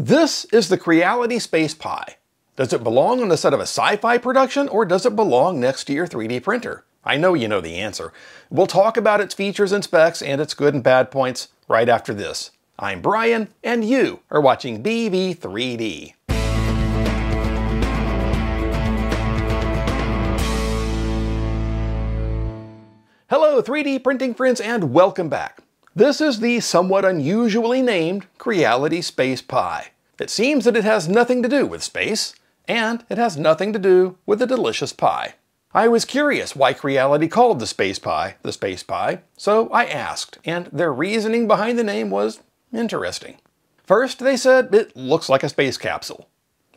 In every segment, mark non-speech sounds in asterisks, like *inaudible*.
This is the Creality Space Pi. Does it belong on the set of a sci-fi production or does it belong next to your 3D printer? I know you know the answer. We'll talk about its features and specs and its good and bad points right after this. I'm Bryan, and you are watching BV3D. Hello 3D printing friends and welcome back. This is the somewhat unusually named Creality Space Pi. It seems that it has nothing to do with space, and it has nothing to do with a delicious pie. I was curious why Creality called the Space Pi the Space Pi, so I asked, and their reasoning behind the name was interesting. First, they said it looks like a space capsule.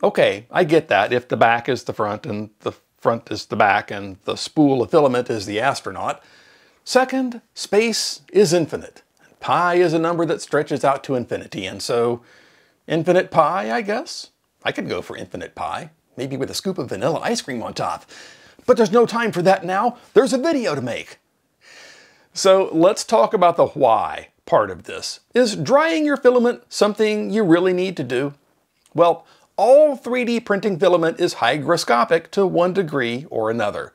Okay, I get that if the back is the front and the front is the back and the spool of filament is the astronaut. Second, space is infinite. Pi is a number that stretches out to infinity, and so infinite pi, I guess? I could go for infinite pi, maybe with a scoop of vanilla ice cream on top. But there's no time for that now. There's a video to make. So let's talk about the why part of this. Is drying your filament something you really need to do? Well, all 3D printing filament is hygroscopic to one degree or another.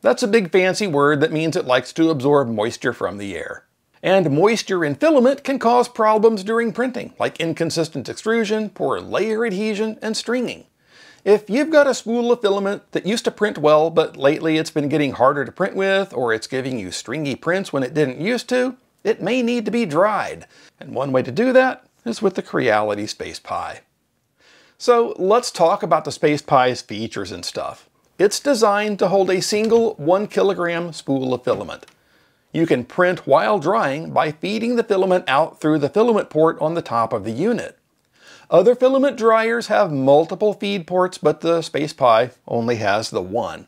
That's a big fancy word that means it likes to absorb moisture from the air. And moisture in filament can cause problems during printing, like inconsistent extrusion, poor layer adhesion, and stringing. If you've got a spool of filament that used to print well, but lately it's been getting harder to print with, or it's giving you stringy prints when it didn't used to, it may need to be dried. And one way to do that is with the Creality Space Pi. So let's talk about the Space Pi's features and stuff. It's designed to hold a single one kilogram spool of filament. You can print while drying by feeding the filament out through the filament port on the top of the unit. Other filament dryers have multiple feed ports, but the Space Pi only has the one.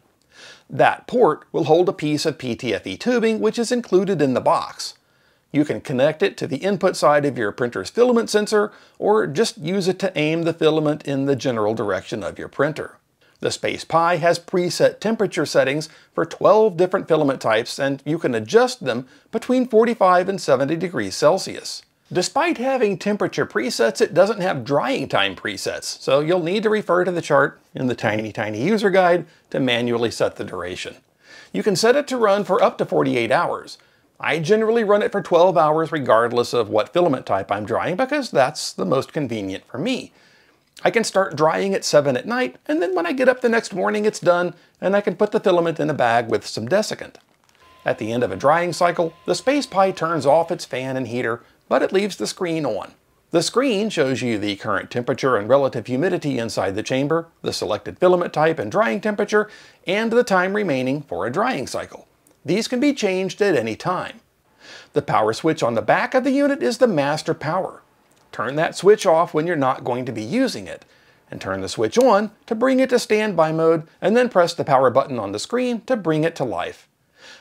That port will hold a piece of PTFE tubing which is included in the box. You can connect it to the input side of your printer's filament sensor, or just use it to aim the filament in the general direction of your printer. The Space Pi has preset temperature settings for 12 different filament types, and you can adjust them between 45 and 70 degrees Celsius. Despite having temperature presets, it doesn't have drying time presets, so you'll need to refer to the chart in the tiny, tiny user guide to manually set the duration. You can set it to run for up to 48 hours. I generally run it for 12 hours regardless of what filament type I'm drying because that's the most convenient for me. I can start drying at 7 at night, and then when I get up the next morning it's done, and I can put the filament in a bag with some desiccant. At the end of a drying cycle, the Space Pi turns off its fan and heater, but it leaves the screen on. The screen shows you the current temperature and relative humidity inside the chamber, the selected filament type and drying temperature, and the time remaining for a drying cycle. These can be changed at any time. The power switch on the back of the unit is the master power. Turn that switch off when you're not going to be using it, and turn the switch on to bring it to standby mode, and then press the power button on the screen to bring it to life.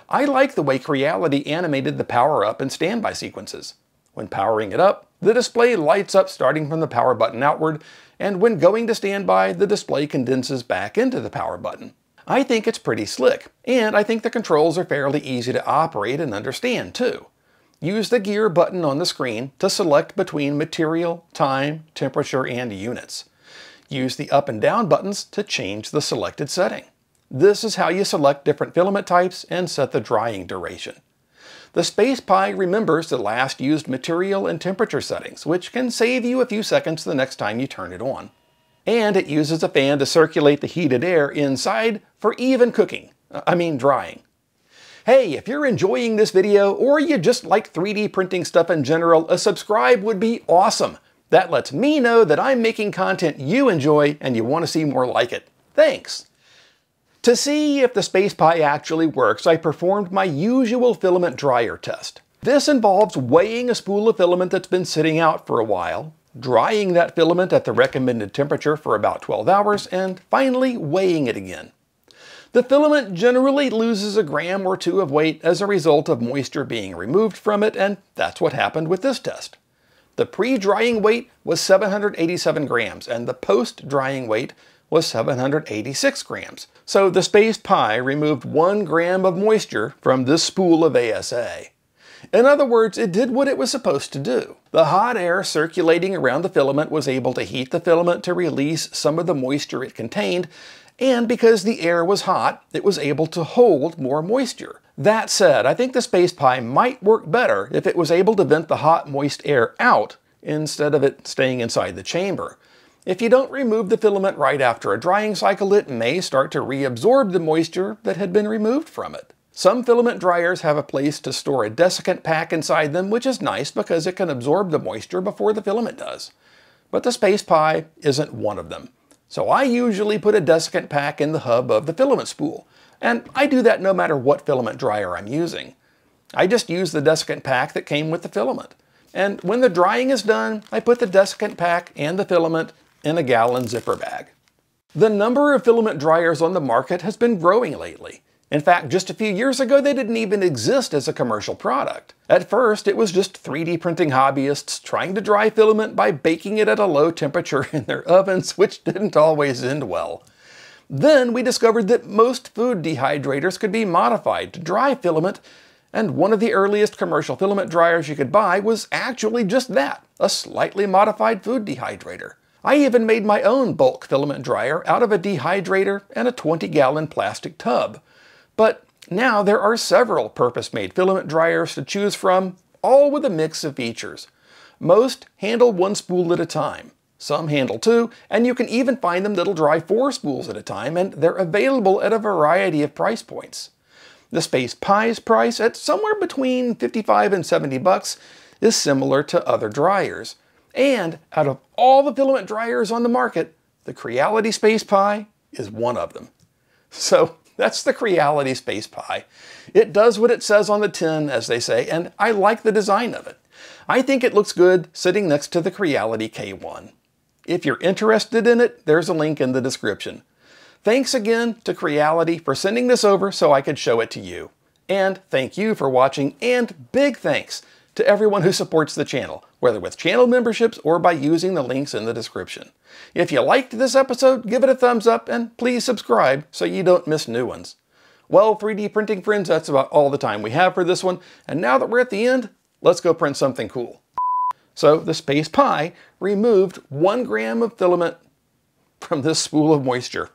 I like the way Creality animated the power up and standby sequences. When powering it up, the display lights up starting from the power button outward, and when going to standby, the display condenses back into the power button. I think it's pretty slick, and I think the controls are fairly easy to operate and understand too. Use the gear button on the screen to select between material, time, temperature, and units. Use the up and down buttons to change the selected setting. This is how you select different filament types and set the drying duration. The Space Pi remembers the last used material and temperature settings, which can save you a few seconds the next time you turn it on. And it uses a fan to circulate the heated air inside for even cooking, I mean drying. Hey, if you're enjoying this video or you just like 3D printing stuff in general, a subscribe would be awesome. That lets me know that I'm making content you enjoy and you want to see more like it. Thanks! To see if the Space Pi actually works, I performed my usual filament dryer test. This involves weighing a spool of filament that's been sitting out for a while, drying that filament at the recommended temperature for about 12 hours, and finally weighing it again. The filament generally loses a gram or two of weight as a result of moisture being removed from it, and that's what happened with this test. The pre-drying weight was 787 grams, and the post-drying weight was 786 grams. So the Space Pi removed one gram of moisture from this spool of ASA. In other words, it did what it was supposed to do. The hot air circulating around the filament was able to heat the filament to release some of the moisture it contained, and because the air was hot, it was able to hold more moisture. That said, I think the Space Pi might work better if it was able to vent the hot, moist air out instead of it staying inside the chamber. If you don't remove the filament right after a drying cycle, it may start to reabsorb the moisture that had been removed from it. Some filament dryers have a place to store a desiccant pack inside them, which is nice because it can absorb the moisture before the filament does. But the Space Pi isn't one of them. So I usually put a desiccant pack in the hub of the filament spool, and I do that no matter what filament dryer I'm using. I just use the desiccant pack that came with the filament. And when the drying is done, I put the desiccant pack and the filament in a gallon zipper bag. The number of filament dryers on the market has been growing lately. In fact, just a few years ago, they didn't even exist as a commercial product. At first, it was just 3D printing hobbyists trying to dry filament by baking it at a low temperature *laughs* in their ovens, which didn't always end well. Then we discovered that most food dehydrators could be modified to dry filament, and one of the earliest commercial filament dryers you could buy was actually just that, a slightly modified food dehydrator. I even made my own bulk filament dryer out of a dehydrator and a 20 gallon plastic tub. But now there are several purpose-made filament dryers to choose from, all with a mix of features. Most handle one spool at a time. Some handle two, and you can even find them that'll dry four spools at a time, and they're available at a variety of price points. The Space Pi's price, at somewhere between 55 and 70 bucks, is similar to other dryers. And out of all the filament dryers on the market, the Creality Space Pi is one of them. So that's the Creality Space Pi. It does what it says on the tin, as they say, and I like the design of it. I think it looks good sitting next to the Creality K1. If you're interested in it, there's a link in the description. Thanks again to Creality for sending this over so I could show it to you. And thank you for watching, and big thanks to everyone who supports the channel, whether with channel memberships or by using the links in the description. If you liked this episode, give it a thumbs up and please subscribe so you don't miss new ones. Well, 3D printing friends, that's about all the time we have for this one, and now that we're at the end, let's go print something cool. So the Space Pi removed one gram of filament from this spool of moisture.